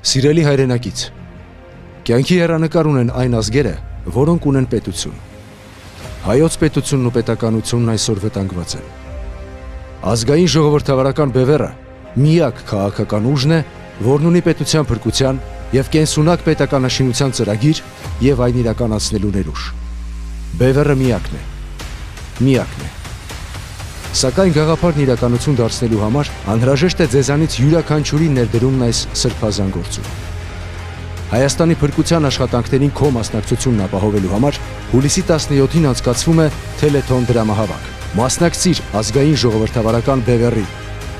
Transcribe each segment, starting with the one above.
Սիրելի հայրենակից, կյանքի հերանեկար ունեն այն ազգերը, որոնք ունեն պետություն։ Հայոց պետությունն ու պետականությունն այսօր վտանգված են։ Ազգային ժողովրդավարական բևեռը միակ քաղաքական ուժն է, որն ունի պետության փրկության եւ կենսունակ պետականաշինության ծրագիր եւ այն իրականացնելու ներուժ։ Բևեռը միակն է։ Միակն է։ Սակայն գաղափարն իրականություն դարձնելու համար անհրաժեշտ է ձեզանից յուրաքանչյուրի ներդրումն այս սրբազան գործում։ Հայաստանի փրկության աշխատանքներին քո մասնակցությունն ապահովելու համար հուլիսի 17-ին անցկացվում է Թելեթոն դրամահավաք։ Մասնակցիր ազգային ժողովրդավարական բևեռի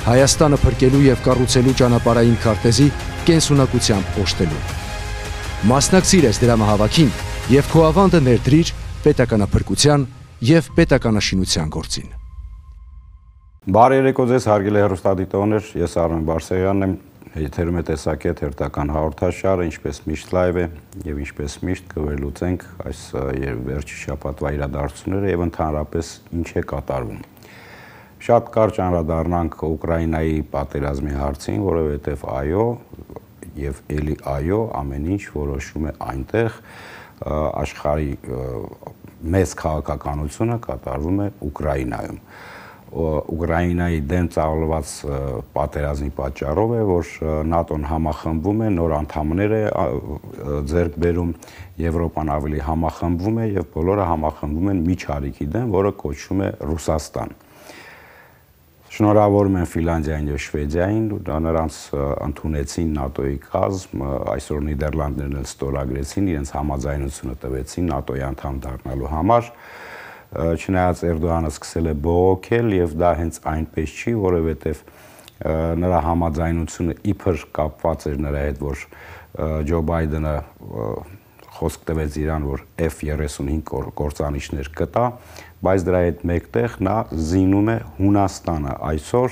Հայաստանը փրկելու եւ կառուցելու ճանապարհային քարտեզի կենսունակությամբ օժտելու։ Մասնակցիր այս դրամահավաքին եւ քո ավանդը ներդրիր պետականափրկության եւ պետականաշինության գործին։ Բարի երեկո ձեզ հարգելի հեռուստադիտողներ, ես Արմեն Բարսեղյանն եմ, եթերում է տեսակետ հերթական հաղորդաշարը, ինչպես միշտ լայվ է եւ ինչպես միշտ կվերլուծենք այս վերջի շաբաթվա իրադարձությունները եւ ընդհանրապես ինչ է կատարվում։ Շատ կարճ անդրադառնանք Ուկրաինայի պատերազմի հարցին, որովհետեւ այո եւ ելի այո, ամեն ինչ որոշում է այնտեղ աշխարհի մեծ քաղաքականությունը կատարվում է Ուկրաինայում։ Ուկրաինայի դեմ ծավալված պատերազմի պատճառով է, որ ՆԱՏՕ-ն համախմբվում է, նոր անդամներ է ձեռք բերում, Եվրոպան ավելի համախմբվում է եւ բոլորը համախմբվում են միջարիքի դեմ, որը կոչվում է Ռուսաստան։ Շնորհավորում եմ Ֆինլանդիային եւ Շվեդիային, նրանց ընդունեցին ՆԱՏՕ-ի կազմ, այսօր Նիդերլանդներն էլ ստորագրեցին, իրենց համաձայնությունը տվեցին ՆԱՏՕ-ի անդամ դառնալու համար չնայած Էրդողանը սկսել է բողոքել եւ դա հենց այնպես չի, որովհետեւ նրա համաձայնությունը իբր կապված էր նրա հետ, որ Ջո Բայդենը խոսք տվեց իրան, որ F35 կործանիչներ կտա, բայց դրա հետ մեկտեղ նա զինում է Հունաստանը այսօր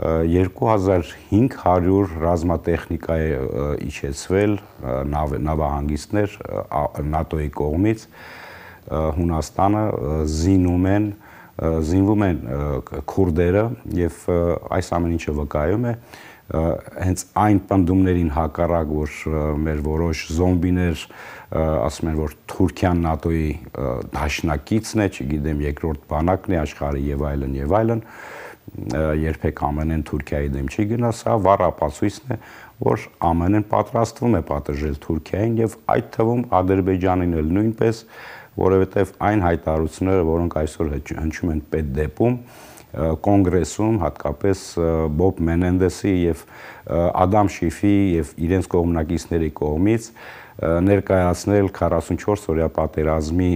2500 ռազմատեխնիկա է իջեցվել նավահանգիստներ ՆԱՏՕ-ի կողմից Հունաստանը զինում են զինվում են քուրդերը եւ այս ամեն ինչը վկայում է հենց այն պնդումներին հակառակ որ մեր որոշ զոմբիներ ասում են որ Թուրքիան ՆԱՏՕ-ի դաշնակիցն է, չգիտեմ, երկրորդ բանակն է աշխարհի եւ այլն եւ այլն երբեք ԱՄՆ-ն Թուրքիայի դեմ չի գնա, սա վառ ապացույցն է, որ ԱՄՆ-ն պատրաստվում է պատժել Թուրքիային եւ այդ թվում Ադրբեջանին էլ նույնպես որովհետև այն հայտարարությունները, որոնք այսօր հնչում են պետդեպում, կոնգրեսում, հատկապես Բոբ Մենենդեսի եւ Ադամ Շիֆի եւ իրենց կողմնակիցների կողմից ներկայացնել 44 օրյա պատերազմի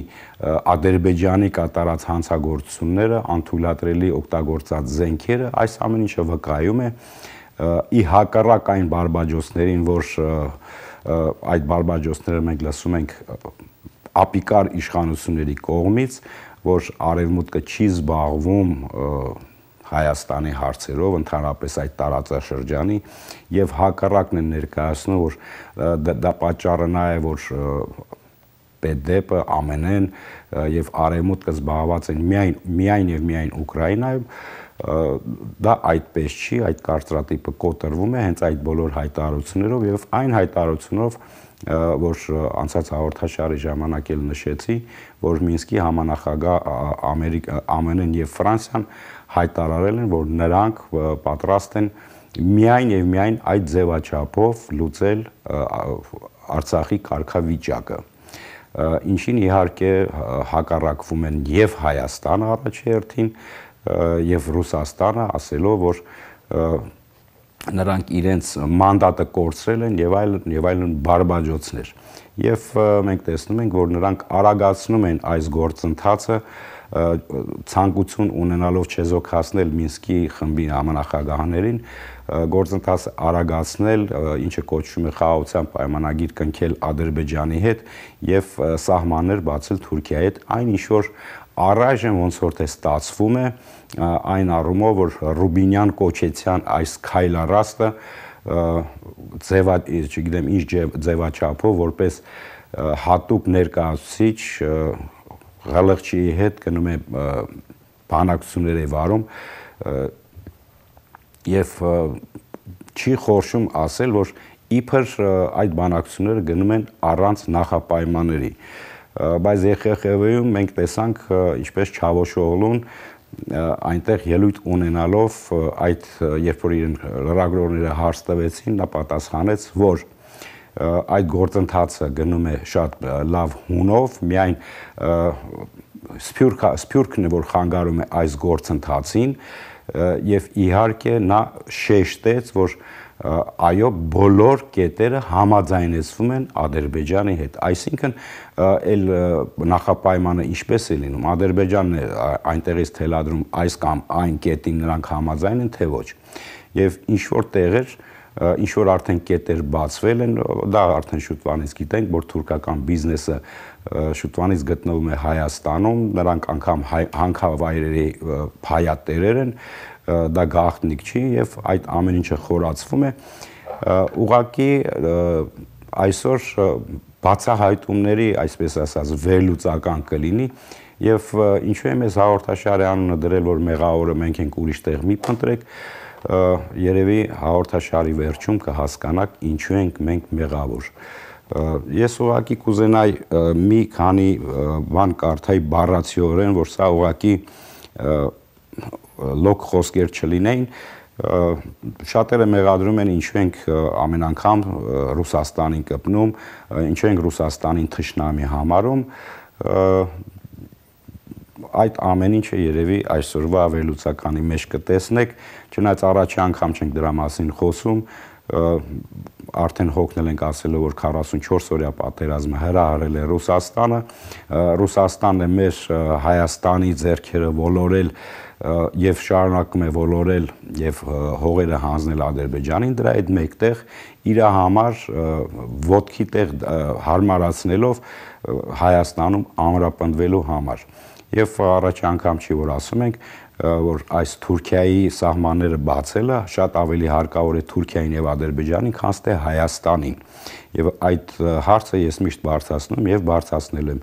Ադրբեջանի կատարած հանցագործությունները, անթույլատրելի օգտագործած զենքերը, այս ամեն ինչը վկայում է ի հակառակ այն բարբաջոցներին, որ այդ բարբաջոցները մենք լսում ենք ապիկար իշխանությունների կողմից, որ արևմուտքը չի զբաղվում Հայաստանի հարցերով, ընդհանրապես այդ տարածաշրջանի եւ հակառակն են ներկայացնում, որ դա, դա պատճառը նա է, որ ՊԴՊ-ը, ԱՄՆ-ն եւ արևմուտքը զբաղված են միայն միայն եւ միայն Ուկրաինայում, դա այդպես չի, այդ կարծրատիպը կոտրվում է հենց այդ բոլոր հայտարարություններով եւ այն հայտարարությունով, որ անցած հաղորդաշարի ժամանակ էլ նշեցի, որ Մինսկի համանախագահ Ամերիկա, ԱՄՆ-ն եւ Ֆրանսիան հայտարարել են, որ նրանք պատրաստ են միայն եւ միայն այդ ձևաչափով լուծել Արցախի կարգավիճակը ինչին իհարկե հակառակվում են եւ Հայաստանը առաջերտին եւ Ռուսաստանը ասելով որ նրանք իրենց մանդատը կորցրել են եւ այլն եւ այլն բարբաջոցներ եւ մենք տեսնում ենք որ նրանք արագացնում են այս գործընթացը ցանկություն ունենալով չեզոքացնել Մինսկի խմբի համանախագահներին գործընթացը արագացնել, ինչը կոչվում է խաղաղության պայմանագիր կնքել Ադրբեջանի հետ եւ սահմաններ բացել Թուրքիայի հետ, այն ինչ որ առայժմ ոնց որ թե ստացվում է այն առումով որ Ռուբինյան կոչեցյան այս քայլարաստը ձևա, չգիտեմ, ինչ ձևաչափով որպես հատուկ ներկայացուցիչ Ղալղչիի հետ գնում է բանակցություններ է վարում եւ չի խորշում ասել, որ իբր այդ բանակցությունները գնում են առանց նախապայմանների բայց ԵԽԽՎ-ում մենք տեսանք ինչպես Չավոշօղլուն այնտեղ ելույթ ունենալով այդ երբ որ իրեն լրագրողները հարց տվեցին, նա պատասխանեց, որ այդ գործընթացը գնում է շատ լավ հունով, միայն սփյուռք սփյուռքն է որ խանգարում է այս գործընթացին եւ իհարկե նա շեշտեց, որ այո բոլոր կետերը համաձայնեցվում են Ադրբեջանի հետ այսինքն էլ նախապայմանը ինչպես է լինում Ադրբեջանն է այնտեղից թելադրում այս կամ այն կետին նրանք համաձայն են թե ոչ եւ ինչ որ տեղեր ինչ որ արդեն կետեր բացվել են, դա արդեն շուտվանից գիտենք, որ թուրքական բիզնեսը շուտվանից գտնվում է Հայաստանում, նրանք անգամ հանքավայրերի փայատերեր են, դա գաղտնիք չի եւ այդ ամեն ինչը խորացվում է ուղակի այսօր բացահայտումների, այսպես ասած, վերլուծական կլինի եւ ինչու է մեզ հաղորդաշարի անունը դրել, որ մեղավորը մենք ենք ուրիշ տեղ մի փնտրեք, երևի հաղորդաշարի վերջում կհասկանաք ինչու ենք մենք մեղավոր։ Ես ուղակի կուզենայի մի քանի բան կարդայի բառացիորեն, որ սա ուղակի լոկ խոսքեր չլինեին, շատերը մեղադրում են ինչու ենք ամեն անգամ Ռուսաստանին կպնում, ինչու ենք Ռուսաստանին թշնամի համարում, այդ ամեն ինչը երևի այսօրվա ավելուծականի մեջ կտեսնեք, չնայած առաջի անգամ չենք դրա մասին խոսում, արդեն հոգնել ենք ասելով որ 44 օրյա պատերազմը հրահարել է Ռուսաստանը, Ռուսաստանն է մեր Հայաստանի ձեռքերը ոլորել եւ շարունակում է ոլորել եւ հողերը հանձնել Ադրբեջանին դրա այդ մեկտեղ իր համար ոդքի տեղ հարմարացնելով Հայաստանում ամրապնդվելու համար եւ առաջ անգամ չի որ ասում ենք որ այս Թուրքիայի սահմանները բացելը շատ ավելի հարկավոր է Թուրքիային եւ Ադրբեջանին, քան թե Հայաստանին։ Եվ այդ հարցը ես միշտ բարձրացնում եւ բարձրացնել եմ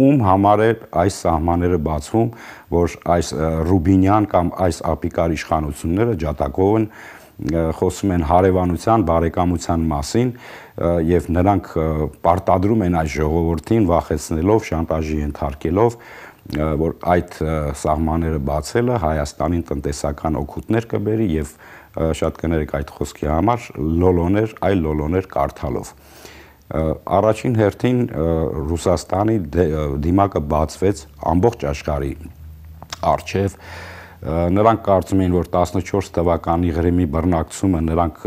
ում համար է այս սահմանները բացվում, որ այս Ռուբինյան կամ այս ապիկար իշխանությունները ջատակով են խոսում են հարևանության, բարեկամության մասին եւ նրանք պարտադրում են այս ժողովրդին վախեցնելով, շանտաժի ենթարկելով որ այդ սահմանները բացելը Հայաստանին տնտեսական օգուտներ կբերի եւ շատ կներեք այդ խոսքի համար լոլոներ, այլ լոլոներ կարդալով առաջին հերթին Ռուսաստանի դիմակը բացվեց ամբողջ աշխարհի արչև նրանք կարծում էին, որ 14 թվականի Ղրիմի բռնակցումը նրանք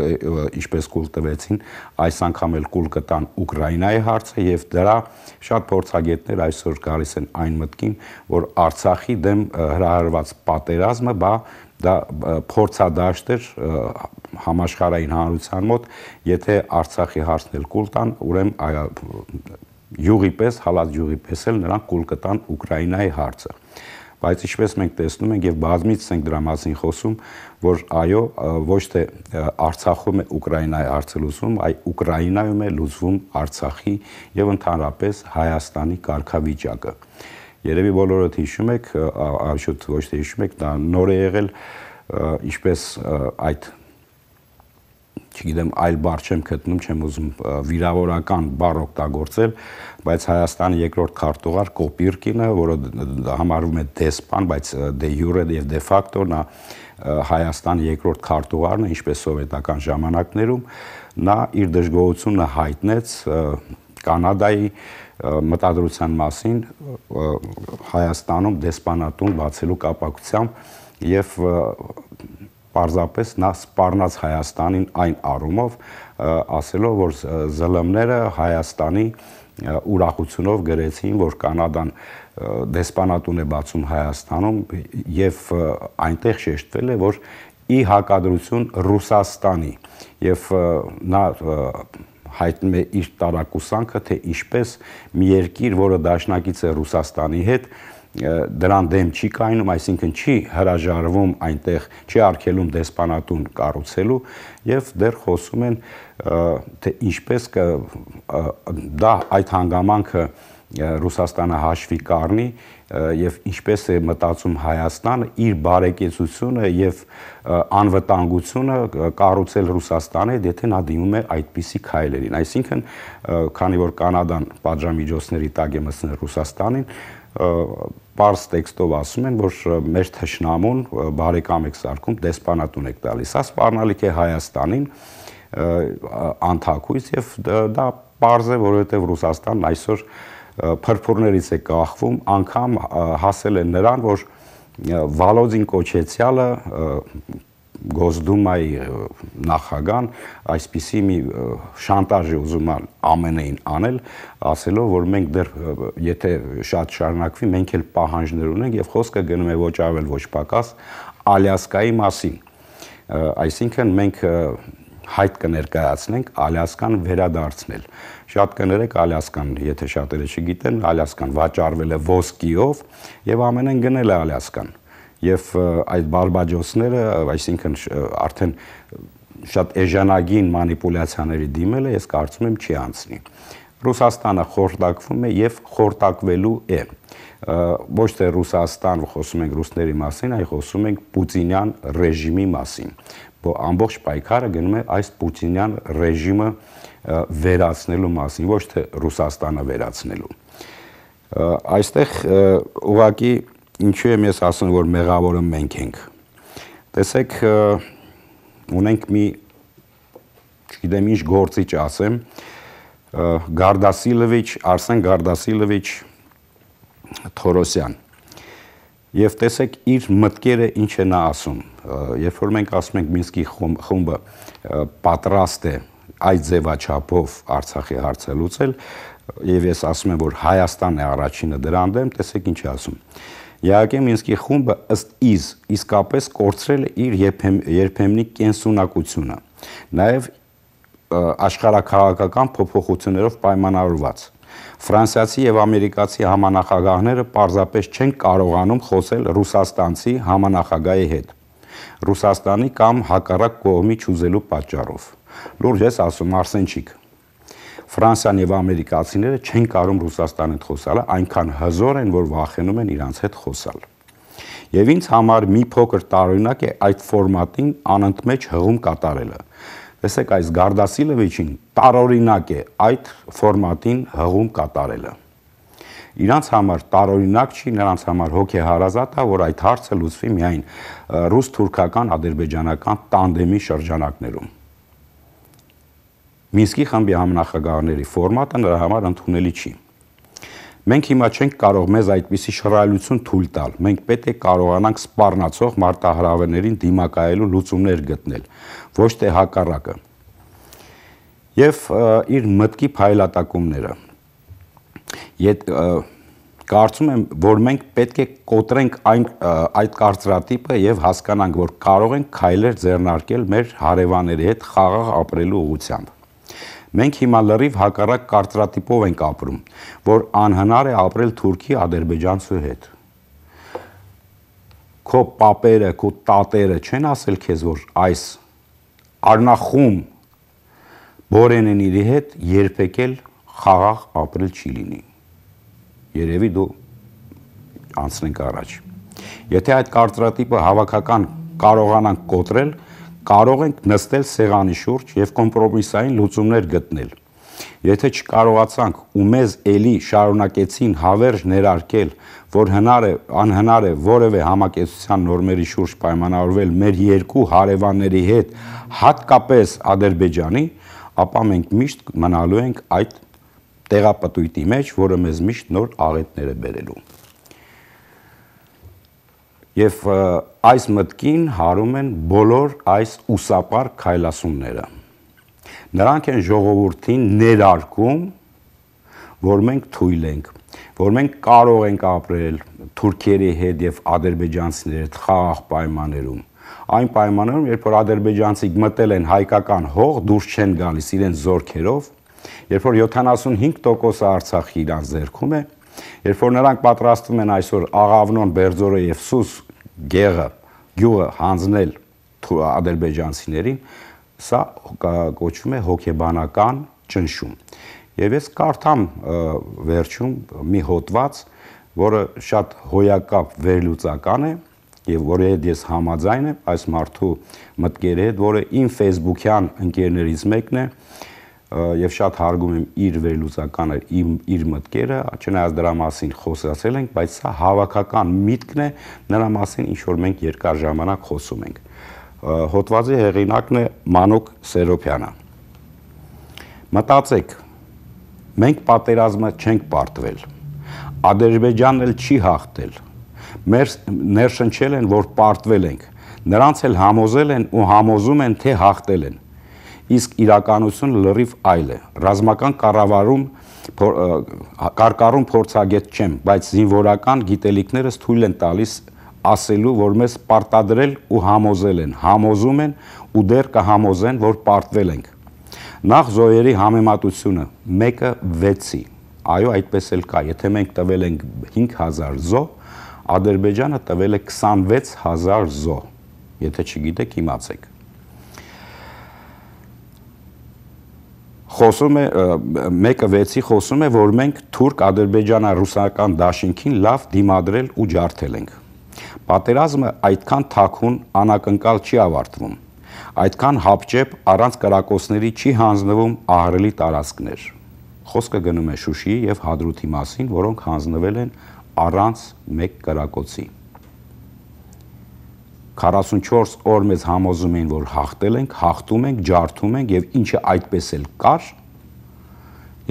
ինչպես կուլ տվեցին, այս անգամ էլ կուլ կտան Ուկրաինայի հարցը եւ դրա շատ փորձագետներ այսօր գալիս են այն մտքին, որ Արցախի դեմ հրահրված պատերազմը բա դա փորձադաշտ էր համաշխարհային հանրության մոտ, եթե Արցախի հարցն էլ կուլ տան, ուրեմն յուղի պես, հալած յուղի պես էլ նրանք կուլ կտան Ուկրաինայի հարցը բայց ինչպես մենք տեսնում ենք եւ բազմից ենք դրա մասին խոսում, որ այո, ոչ թե Արցախում է Ուկրաինայի հարցը լուծվում, այ Ուկրաինայում է լուծվում Արցախի եւ ընդհանրապես Հայաստանի կարգավիճակը։ Երևի բոլորդ հիշում եք, ոչ թե հիշում եք, դա նոր է եղել ինչպես այդ չգիտեմ, այլ բառ չեմ գտնում, չեմ ուզում վիրավորական բառ օգտագործել, բայց Հայաստանի երկրորդ քարտուղար Կոպիրկինը, որը համարվում է դեսպան, բայց դե յուրե եւ դե ֆակտո նա Հայաստանի երկրորդ քարտուղարն է, ինչպես սովետական ժամանակներում, նա իր դժգոհությունը հայտնեց Կանադայի մտադրության մասին Հայաստանում դեսպանատուն բացելու կապակցությամբ եւ պարզապես նա սպառնաց Հայաստանին այն առումով, ասելով, որ ԶԼՄ-ները Հայաստանի ուրախությունով գրեցին, որ Կանադան դեսպանատուն է բացում Հայաստանում եւ այնտեղ շեշտվել է, որ ի հակադրություն Ռուսաստանի եւ նա հայտնում է իր տարակուսանքը, թե ինչպես մի երկիր, որը դաշնակից է Ռուսաստանի հետ, դրան դեմ չի կայնում, այսինքն չի հրաժարվում այնտեղ, չի արգելում դեսպանատուն կառուցելու եւ դեռ խոսում են թե ինչպես կը դա այդ հանգամանքը Ռուսաստանը հաշվի կառնի եւ ինչպես է մտածում Հայաստանը իր բարեկեցությունը եւ անվտանգությունը կառուցել Ռուսաստանի հետ, եթե նա դիմում է այդպիսի քայլերին։ Այսինքն, քանի որ Կանադան պատժամիջոցների տակ է մտցնել Ռուսաստանին, պարզ տեքստով ասում են, որ մեր թշնամուն բարեկամ եք սարքում, դեսպանատուն եք տալիս։ Սա սպառնալիք է Հայաստանին անթակույց եւ դա պարզ է, որովհետեւ Ռուսաստանն այսօր փրփուրներից է կախվում, անգամ հասել է նրան, որ Վալոդին Կոչեցյալը Գոսդումայի նախագահան այսպիսի մի շանտաժ է ուզում ամենայն անել, ասելով, որ մենք դեռ եթե շատ շարունակվի, մենք էլ պահանջներ ունենք եւ խոսքը գնում է ոչ ավել ոչ պակաս Ալյասկայի մասին։ Այսինքն մենք հայտ կներկայացնենք Ալյասկան վերադարձնել։ Շատ կներեք Ալյասկան, եթե շատերը չգիտեն, Ալյասկան վաճառվել է ոսկիով եւ ամենեն գնել է Ալյասկան եւ այդ բարբաջոցները, այսինքն արդեն շատ էժանագին մանիպուլյացիաների դիմել է, ես կարծում եմ չի անցնի։ Ռուսաստանը խորտակվում է եւ խորտակվելու է ոչ թե Ռուսաստան խոսում ենք ռուսների մասին, այլ խոսում ենք Պուտինյան ռեժիմի մասին։ Ամբողջ պայքարը գնում է այս Պուտինյան ռեժիմը վերացնելու մասին, ոչ թե Ռուսաստանը վերացնելու։ Այստեղ ուղղակի ինչու եմ ես ասում, որ մեղավորը մենք ենք։ Տեսեք, ունենք մի չգիտեմ ինչ գործիչ ասեմ, Գարդասիլովիչ, Արսեն Գարդասիլովիչ Թորոսյան։ Եվ տեսեք իր մտքերը ինչ է նա ասում։ Երբ որ մենք ասում ենք Մինսկի խումբը պատրաստ է այդ ձևաչափով Արցախի հարցը լուծել, եւ ես ասում եմ, որ Հայաստանն է առաջինը դրան դեմ, տեսեք ինչ ասում։ Իհարկե Մինսկի խումբը ըստ իզ իսկապես կորցրել է իր երբեմնի կենսունակությունը։ Նաև աշխարհակաղակական փոփոխություններով պայմանավորված։ Ֆրանսիացի եւ ամերիկացի համանախագահները պարզապես չեն կարողանում խոսել ռուսաստանցի համանախագահի հետ։ Ռուսաստանի կամ հակառակ կողմի ճուզելու պատճառով։ Լուրջ ես ասում Արսենչիկ, Ֆրանսիան եւ ամերիկացիները չեն կարող Ռուսաստանի հետ խոսալ, այնքան հզոր են, որ վախենում են իրանց հետ խոսալ։ Եվ ինձ համար մի փոքր տարօրինակ է այդ ֆորմատին անընդմեջ հղում կատարելը։ Տեսեք, այս Գարդասիլովիչին տարօրինակ է այդ ֆորմատին հղում կատարելը։ Իրանց համար տարօրինակ չի, նրանց համար հոգեհարազատ է, որ այդ հարցը լուծվի միայն ռուս-թուրքական, ադրբեջանական տանդեմի շրջանակներում։ Մինսկի խմբի համնախագահների ֆորմատը նրա համար ընդունելի չի։ Մենք հիմա չենք կարող մեզ այդպիսի շռայլություն թույլ տալ։ Մենք պետք է կարողանանք սպառնացող մարտահրավերներին դիմակայելու լուծումներ գտնել, ոչ թե հակառակը։ Եվ իր մտքի փայլատակումները։ Ետ կարծում եմ, որ մենք պետք է կոտրենք այն այդ կարծրատիպը եւ հասկանանք, որ կարող ենք քայլեր ձեռնարկել մեր հարևանների հետ խաղաղ ապրելու ուղղությամբ։ Մենք հիմա լրիվ հակառակ կարծրատիպով ենք ապրում, որ անհնար է ապրել Թուրքի ադրբեջանցու հետ։ Քո պապերը, քո տատերը չեն ասել քեզ, որ այս արնախում Բորենենիի հետ երբեք էլ խաղաղ ապրել չի լինի։ Երևի դու անցնենք առաջ։ Եթե այդ կարծրատիպը հավաքական կարողանանք կոտրել, կարող ենք նստել սեղանի շուրջ եւ կոմպրոմիսային լուծումներ գտնել։ Եթե չկարողացանք ու մեզ ելի շարունակեցին հավերժ ներարկել, որ հնար է, անհնար է որևէ համակեցության նորմերի շուրջ պայմանավորվել մեր երկու հարևանների հետ, հատկապես Ադրբեջանի, ապա մենք միշտ մնալու ենք այդ տեղապտույտի մեջ, որը մեզ միշտ նոր աղետներ է բերելու։ Եվ այս մտքին հարում են բոլոր այս ուսապար քայլասումները։ Նրանք են ժողովրդին ներարկում, որ մենք թույլ ենք, որ մենք կարող ենք ապրել թուրքերի հետ եւ ադրբեջանցիների հետ խաղաղ պայմաններում այն պայմաններում, երբ որ ադրբեջանցիք մտել են հայկական հող, դուրս չեն գալիս իրենց զորքերով, երբ որ 75% Արցախի իրանց ձեռքում է, երբ որ նրանք պատրաստվում են այսօր Աղավնոն, Բերձորը եւ Սուս գեղը, գյուղը հանձնել ադրբեջանցիներին, սա կոչվում է հոգեբանական ճնշում։ Եվ ես կարդամ վերջում մի հոդված, որը շատ հոյակապ վերլուծական է եւ որի հետ ես համաձայն եմ այս մարդու մտքերի հետ, որը իմ Facebook-յան ընկերներից մեկն է եւ շատ հարգում եմ իր վերլուծականը, իր, իր մտքերը, չնայած դրա մասին խոսացել ենք, բայց սա հավաքական միտքն է, նրա մասին ինչ որ մենք երկար ժամանակ խոսում ենք։ Հոդվածի հեղինակն է Մանուկ Սերոփյանը։ Մտածեք, մենք պատերազմը չենք պարտվել։ Ադրբեջանն էլ չի հաղթել։ Մեր ներշնչել են, որ պարտվել ենք։ Նրանց էլ համոզել են ու համոզում են, թե հաղթել են։ Իսկ իրականությունը լրիվ այլ է։ Ռազմական կառավարում կարկառում փորձագետ չեմ, բայց զինվորական գիտելիքներս թույլ են տալիս ասելու, որ մեզ պարտադրել ու համոզել են, համոզում են ու դեռ կհամոզեն, որ պարտվել ենք։ Նախ զոհերի համեմատությունը 1-ը 6-ի։ Այո, այդպես էլ կա։ Եթե մենք տվել ենք 5000 զոհ, Ադրբեջանը տվել է 26000 զոհ։ Եթե չգիտեք, իմացեք։ խոսում է 1-ը 6-ի խոսում է, որ մենք թուրք-ադրբեջանա-ռուսական դաշինքին լավ դիմադրել ու ջարդել ենք։ Պատերազմը այդքան թաքուն անակնկալ չի ավարտվում այդքան հապճեպ առանց կրակոցների չի հանձնվում ահռելի տարածքներ։ Խոսքը գնում է Շուշիի եւ Հադրութի մասին, որոնք հանձնվել են առանց մեկ կրակոցի։ 44 օր մեզ համոզում էին, որ հաղթել ենք, հաղթում ենք, ջարդում ենք եւ ինչը այդպես էլ կար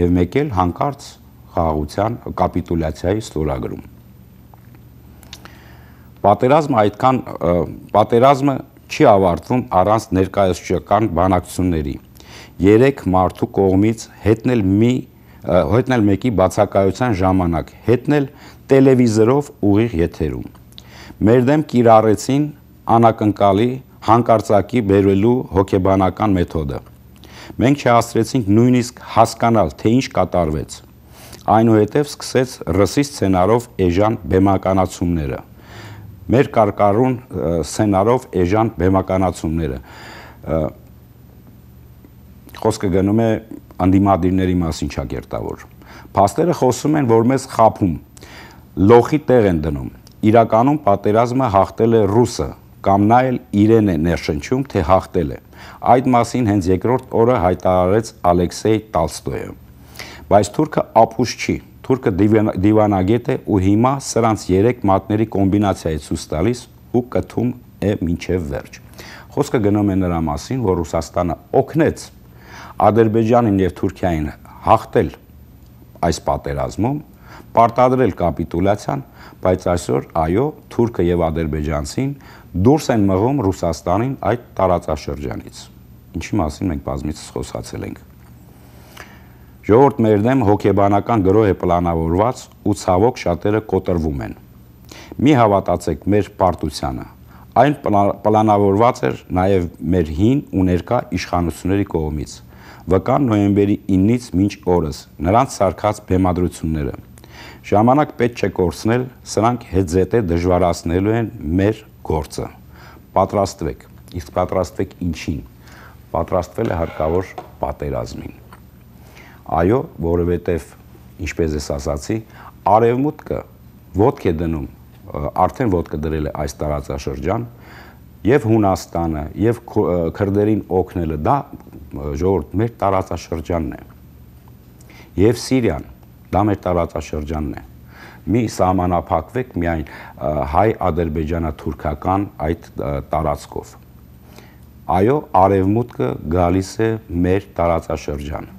եւ մեկ էլ հանկարծ խաղաղության կապիտուլյացիայի ստորագրում։ Պատերազմը այդքան պատերազմը չի ավարտվում առանց ներկայացուցչական բանակցությունների։ Երեք մարդու կողմից հետնել մի հետնել մեկի բացակայության ժամանակ, հետնել տելևիզորով ուղիղ եթերում։ Մեր դեմ կիրառեցին անակնկալի հանկարծակի բերելու հոգեբանական մեթոդը։ Մենք չհասցրեցինք նույնիսկ հասկանալ, թե ինչ կատարվեց։ Այնուհետև սկսեց ռսի սցենարով էժան բեմականացումները մեր կարկառուն սցենարով էժան բեմականացումները խոսքը գնում է անդիմադիրների մասին ճակերտավոր փաստերը խոսում են որ մեզ խափում լոխի տեղ են դնում իրականում պատերազմը հաղթել է ռուսը կամ նա էլ իրեն է ներշնչում թե հաղթել է այդ մասին հենց երկրորդ օրը հայտարարեց Ալեքսեյ Տալստոյը բայց թուրքը ապուշ չի թուրքը դիվանագետ է ու հիմա սրանց 3 մատների կոմբինացիայի ցույց տալիս ու կթում է մինչև վերջ։ Խոսքը գնում է նրա մասին, որ Ռուսաստանը օգնեց Ադրբեջանին եւ Թուրքիային հաղթել այս պատերազմում, պարտադրել կապիտուլյացիան, բայց այսօր այո, թուրքը եւ ադրբեջանցին դուրս են մղում Ռուսաստանին այդ տարածաշրջանից։ Ինչի մասին մենք բազմիցս խոսացել ենք։ Ժողովուրդ մեր դեմ հոգեբանական գրոհ է պլանավորված ու ցավոք շատերը կոտրվում են։ Մի հավատացեք մեր պարտությանը։ Այն պլանավորված էր նաև մեր հին ու ներկա իշխանությունների կողմից։ Վկան նոյեմբերի 9-ից մինչ օրս նրանց սարկած բեմադրությունները։ Ժամանակ պետք չէ կորցնել, սրանք հետզետե դժվարացնելու են մեր գործը։ Պատրաստվեք։ Իսկ պատրաստվեք ինչին։ Պատրաստվել է հարկավոր պատերազմին։ Այո, որովհետև ինչպես ես ասացի, արևմուտքը ոդկ է դնում, արդեն ոդկը դրել է այս տարածաշրջան, եւ Հունաստանը, եւ քրդերին օգնելը դա ժողովուրդ մեր տարածաշրջանն է։ Եվ Սիրիան, դա մեր տարածաշրջանն է մի սահմանափակվեք միայն հայ-ադրբեջանա-թուրքական այդ տարածքով։ Այո, արևմուտքը գալիս է մեր տարածաշրջան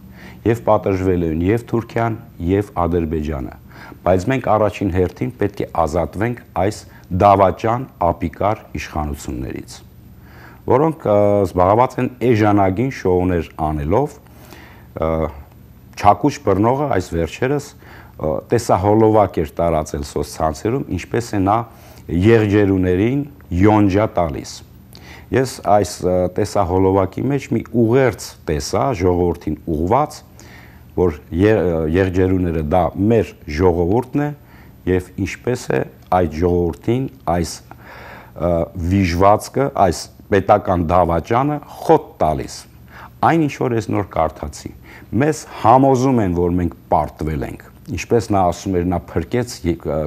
եւ պատժվել են եւ Թուրքիան եւ Ադրբեջանը բայց մենք առաջին հերթին պետք է ազատվենք այս դավաճան ապիկար իշխանություններից որոնք զբաղված են էժանագին շոուներ անելով Չակուշ բռնողը այս վերջերս տեսահոլովակ էր տարածել սոցցանցերում ինչպես է նա եղջերուներին յոնջա տալիս ես այս տեսահոլովակի մեջ մի ուղերձ տեսա ժողովրդին ուղված որ եղջերուները դա մեր ժողովուրդն է եւ ինչպես է այդ ժողովրդին այս վիժվածքը, այս պետական դավաճանը խոտ տալիս։ Այն ինչ որ ես նոր կարդացի, մեզ համոզում են, որ մենք պարտվել ենք ինչպես նա ասում էր, նա փրկեց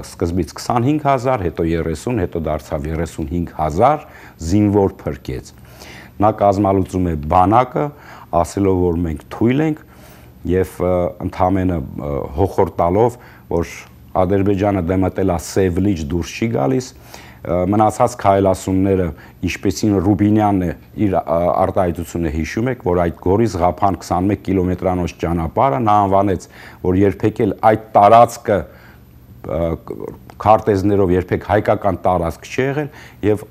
սկզբից 25000, հետո 30, հետո դարձավ 35000 զինվոր փրկեց։ Նա կազմալուծում է բանակը, ասելով, որ մենք թույլ ենք եւ ընդհանրապես հոխորտալով, որ Ադրբեջանը դեմտել է Սևլիջ դուրս չի գալիս, մնացած քայլասումները, ինչպեսին Ռուբինյանն է իր արտահայտությունը հիշում եք, որ այդ Գորիս Ղափան 21 կիլոմետրանոց ճանապարհը նա անվանեց, որ երբեք էլ այդ տարածքը քարտեզներով երբեք հայկական տարածք չի եղել եւ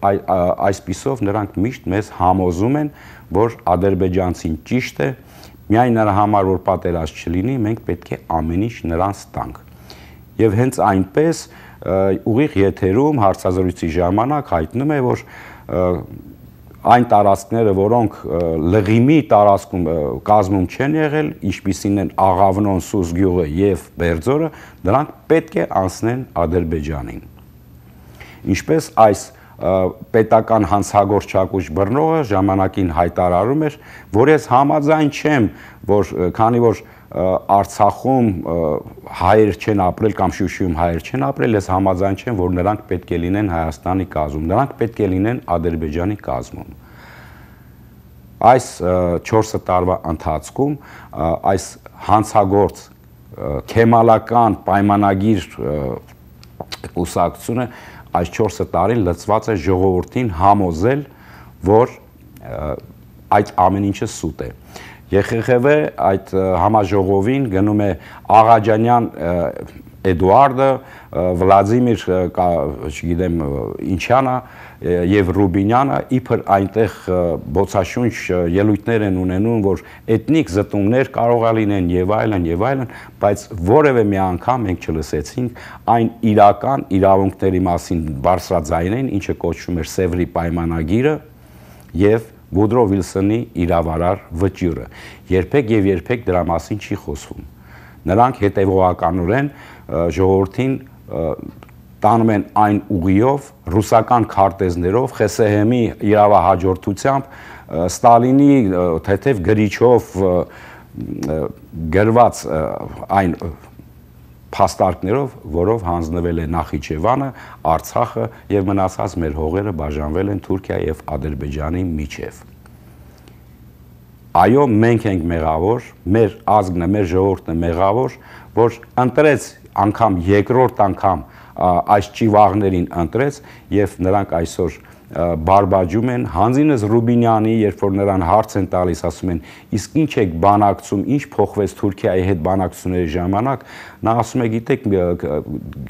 այսպիսով նրանք միշտ մեզ համոզում են, որ ադրբեջանցին ճիշտ է, միայն նրա համար որ պատերազմ չլինի, մենք պետք է ամեն ինչ նրանց տանք։ Եվ հենց այնպես ուղիղ եթերում հարցազրույցի ժամանակ հայտնում է, որ այն տարածքները, որոնք լղիմի տարածքում կազմում չեն եղել, ինչպիսին են Աղավնոն, Սուզգյուղը եւ Բերձորը, դրանք պետք է անցնեն Ադրբեջանին։ Ինչպես այս պետական հանցագործ բռնողը ժամանակին հայտարարում էր, որ ես համաձայն չեմ, որ քանի որ Արցախում հայեր չեն ապրել կամ Շուշիում հայեր չեն ապրել, ես համաձայն չեմ, որ նրանք պետք է լինեն Հայաստանի կազմում, նրանք պետք է լինեն Ադրբեջանի կազմում։ Այս 4 տարվա ընթացքում այս հանցագործ քեմալական պայմանագիր կուսակցությունը այս 4 տարին լծված է ժողովրդին համոզել, որ այդ ամեն ինչը սուտ է։ ԵԽԽՎ այդ համաժողովին գնում է Աղաջանյան Էդուարդը, Վլադիմիր, չգիտեմ, Ինչյանը եւ Ռուբինյանը իբր այնտեղ բոցաշունչ ելույթներ են ունենում, որ էթնիկ զտումներ կարող է լինեն եւ այլն եւ այլն, բայց որևէ մի անգամ մենք չլսեցինք այն իրական իրավունքների մասին բարձրաձայնեն, ինչը կոչվում էր Սևրի պայմանագիրը եւ Վուդրո Վիլսոնի իրավարար վճիրը։ Երբեք եւ երբեք դրա մասին չի խոսվում։ Նրանք հետևողականորեն ժողովրդին տանում են այն ուղիով, ռուսական քարտեզներով, ԽՍՀՄ-ի իրավահաջորդությամբ, Ստալինի թեթև գրիչով գրված այն փաստարկներով, որով հանձնվել է Նախիջևանը, Արցախը եւ մնացած մեր հողերը բաժանվել են Թուրքիա եւ Ադրբեջանի միջև։ Այո, մենք ենք մեղավոր, մեր ազգն է, մեր ժողովուրդն է մեղավոր, որ ընտրեց անգամ երկրորդ անգամ այս ճիվաղներին ընտրեց եւ նրանք այսօր բարբաջում են հանձինս Ռուբինյանի, երբ որ նրան հարց են տալիս, ասում են, իսկ ինչ եք բանակցում, ինչ փոխվեց Թուրքիայի հետ բանակցությունների ժամանակ, նա ասում է, գիտեք,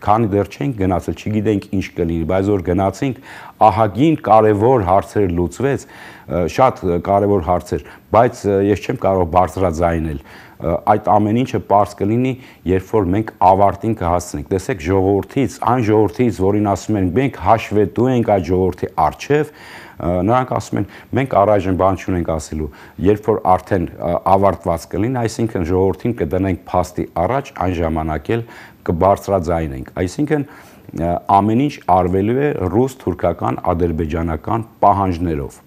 քանի դեռ չենք գնացել, չգիտենք ինչ կլինի, բայց որ գնացինք, ահագին կարևոր հարցեր լուծվեց, շատ կարևոր հարցեր, բայց ես չեմ կարող բարձրաձայնել այդ ամեն ինչը པարզ կլինի, երբ որ մենք ավարտին կհասցնենք։ Տեսեք ժողովրդից, այն ժողովրդից, որին ասում են մենք հաշվետու ենք այդ ժողովրդի արչև, նրանք ասում են մենք առայժմ բան չունենք ասելու երբ որ արդեն ավարտված կլինի այսինքն ժողովրդին կդնենք փաստի առաջ այն ժամանակ էլ կբարձրաձայնենք այսինքն ամեն ինչ արվելու է ռուս թուրքական ադրբեջանական պահանջներով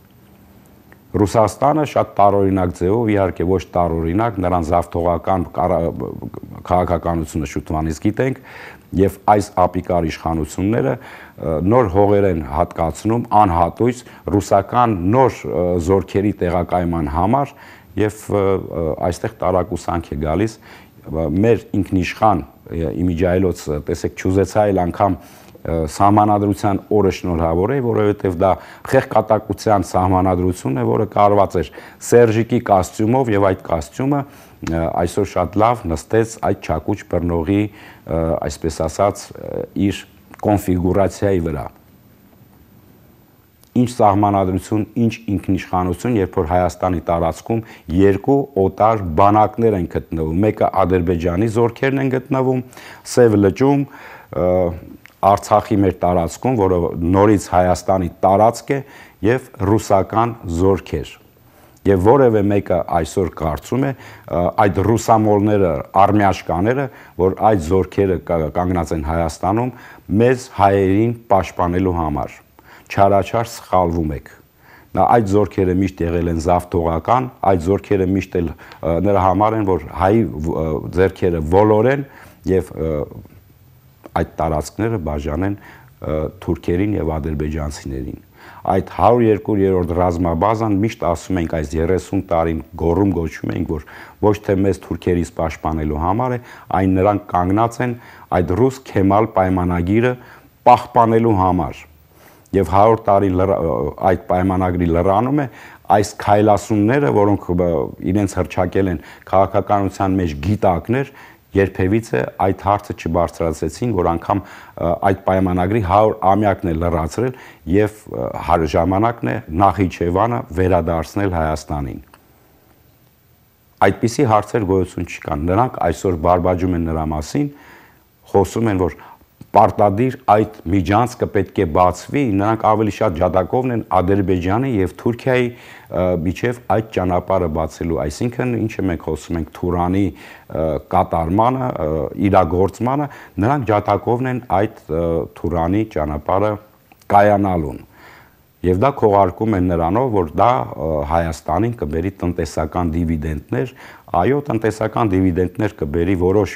Ռուսաստանը շատ տարօրինակ ձևով իհարկե ոչ տարօրինակ նրան զավթողական քաղաքականությունը շուտվանից գիտենք եւ այս ապիկար իշխանությունները նոր հողեր են հատկացնում անհատույց ռուսական նոր զորքերի տեղակայման համար եւ այստեղ տարակուսանք է գալիս մեր ինքնիշխան իմիջայլոց տեսեք ճուզեցայել անգամ սահմանադրության օրը շնորհավոր է, որովհետև դա խեղկատակության սահմանադրություն է, որը կարված էր Սերժիկի կոստյումով եւ այդ կոստյումը այսօր շատ լավ նստեց այդ ճակուչ բռնողի, այսպես ասած, իր կոնֆիգուրացիայի վրա ինչ սահմանադրություն, ինչ ինքնիշխանություն, երբ որ Հայաստանի տարածքում երկու օտար բանակներ են գտնվում։ Մեկը Ադրբեջանի զորքերն են գտնվում, Սև լճում, Արցախի մեր տարածքում, որը նորից Հայաստանի տարածք է եւ ռուսական զորքեր։ Եվ որևէ մեկը այսօր կարծում է այդ ռուսամոլները, արմիաշկաները, որ այդ զորքերը կանգնած են Հայաստանում, մեզ հայերին պաշտպանելու համար։ Չարաչար սխալվում եք։ այդ զորքերը միշտ եղել են զավթողական, այդ զորքերը միշտ էլ նրա համար են, որ հայի ձերքերը ոլորեն եւ այդ տարածքները բաժանեն թուրքերին եւ ադրբեջանցիներին այդ 102-րդ ռազմաբազան միշտ ասում ենք այս 30 տարին գոռում գոչում ենք որ ոչ թե մեզ թուրքերից պաշտպանելու համար է, այն նրանք կանգնած են այդ ռուս Քեմալ պայմանագիրը պահպանելու համար եւ 100 տարի այդ պայմանագրի լրանում է այս քայլասունները, որոնք իրենց հրճակել են քաղաքականության մեջ գիտակներ, երբևիցե այդ հարցը չբարձրացրեցին, որ անգամ այդ պայմանագրի 100 ամյակն է լրացրել եւ ժամանակն է Նախիջևանը վերադարձնել Հայաստանին։ Այդպիսի հարցեր գոյություն չկան։ Նրանք այսօր բարբաջում են նրա մասին, խոսում են, որ պարտադիր այդ միջանցքը պետք է բացվի, նրանք ավելի շատ ջատակովն են Ադրբեջանի եւ Թուրքիայի միջև այդ ճանապարհը բացելու, այսինքն ինչը մենք խոսում ենք Թուրանի կատարմանը, իրագործմանը, նրանք ջատակովն են այդ Թուրանի ճանապարհը կայանալուն եւ դա քողարկում են նրանով, որ դա Հայաստանին կբերի տնտեսական դիվիդենդներ, այո, տնտեսական դիվիդենդներ կբերի որոշ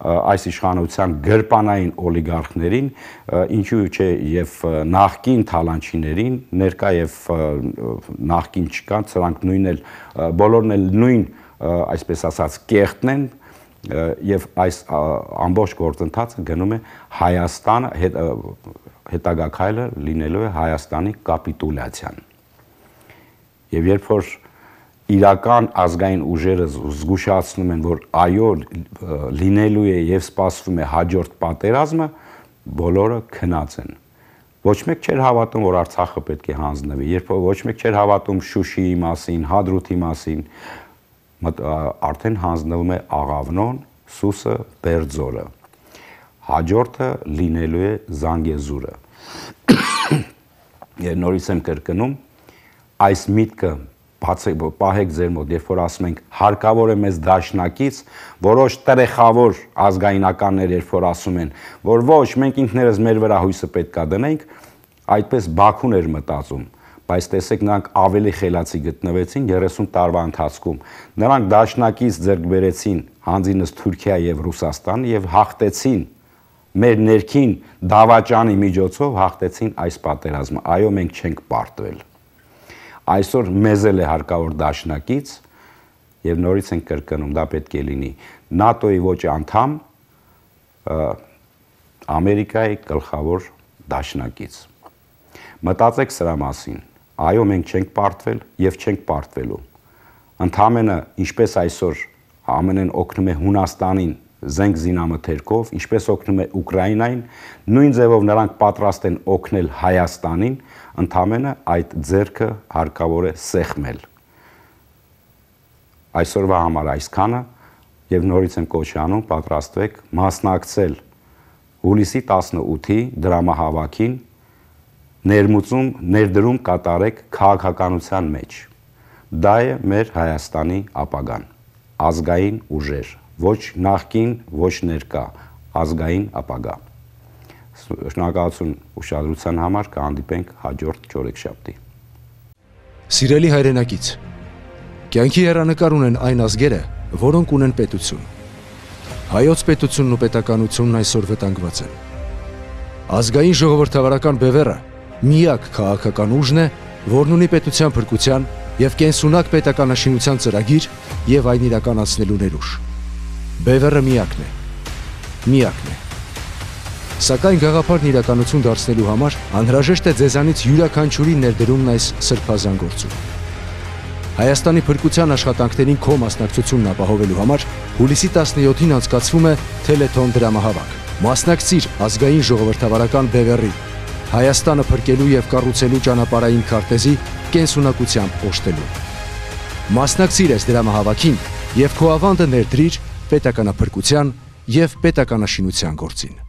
այս իշխանության գրպանային օլիգարխներին, ինչու՞ չէ եւ նախկին թալանչիներին, ներկա եւ նախկին չկան, սրանք նույնն էլ բոլորն էլ նույն այսպես ասած կեղտն են, եւ այս ամբողջ գործընթացը գնում է Հայաստանը հետագա քայլը լինելու է Հայաստանի կապիտուլյացիան։ Եվ երբ որ իրական ազգային ուժերը զգուշացնում են, որ այո լինելու է եւ սպասվում է հաջորդ պատերազմը, բոլորը քնած են։ Ոչ մեկ չէր հավատում, որ Արցախը պետք է հանձնվի, երբ ոչ մեկ չէր հավատում Շուշիի մասին, Հադրութի մասին, արդեն հանձնվում է Աղավնոն, Սուսը, Բերձորը հաջորդը լինելու է Զանգեզուրը։ Եվ նորից եմ կրկնում, այս միտքը բացեք պահեք ձեր մոտ, երբ որ ասում ենք հարկավոր է մեզ դաշնակից, որոշ տրեխավոր ազգայինականներ երբ որ ասում են, որ ոչ, մենք ինքներս մեր վրա հույսը պետքա դնենք, այդպես Բաքուն էր մտածում բայց տեսեք նրանք ավելի խելացի գտնվեցին 30 տարվա ընթացքում։ Նրանք դաշնակից ձեռք բերեցին հանձինս Թուրքիա եւ Ռուսաստան եւ հաղթեցին մեր ներքին դավաճանի միջոցով հաղթեցին այս պատերազմը։ Այո, մենք չենք պարտվել։ Այսօր մեզ էլ է հարկավոր դաշնակից եւ նորից ենք կրկնում, դա պետք է լինի. ՆԱՏՕ-ի ոչ անդամ Ամերիկայի գլխավոր դաշնակից։ Մտածեք սրա մասին։ Այո, մենք չենք պարտվել եւ չենք պարտվելու։ Ընդհանրապես, ինչպես այսօր ԱՄՆ-ն օգնում է Հունաստանին զենք զինամթերքով, ինչպես օգնում է Ուկրաինային, նույն ձևով նրանք պատրաստ են օգնել Հայաստանին, ընդամենը այդ ձեռքը հարկավոր է սեղմել։ Այսօրվա համար այսքանը եւ նորից եմ կոչ անում պատրաստվեք մասնակցել հուլիսի 18-ի դրամահավաքին ներմուծում ներդրում կատարեք քաղաքականության մեջ։ Դա է մեր Հայաստանի ապագան։ Ազգային ուժեր ոչ նախքին, ոչ ներկա, ազգային ապագա։ Շնորհակալություն ուշադրության համար կհանդիպենք հաջորդ չորեքշաբթի։ Սիրելի հայրենակից, կյանքի հերանեկար ունեն այն ազգերը, որոնք ունեն պետություն։ Հայոց պետությունն ու պետականությունն այսօր վտանգված են։ Ազգային ժողովրդավարական բևեռը միակ քաղաքական ուժն է, որն ունի պետության փրկության եւ կենսունակ պետականաշինության ծրագիր եւ այն իրականացնելու ներուժ։ Բևերը միակն է։ Միակն է։ Սակայն գաղափարն իրականություն դարձնելու համար անհրաժեշտ է ձեզանից յուրաքանչյուրի ներդրումն այս սրբազան գործում։ Հայաստանի փրկության աշխատանքներին քո մասնակցությունն ապահովելու համար հուլիսի 17-ին անցկացվում է Թելեթոն դրամահավաք։ Մասնակցիր ազգային ժողովրդավարական բևեռի Հայաստանը փրկելու եւ կառուցելու ճանապարհային քարտեզի կենսունակությամբ օժտելու։ Մասնակցիր այս դրամահավաքին եւ քո ավանդը ներդրիր պետականափրկության եւ պետականաշինության գործին։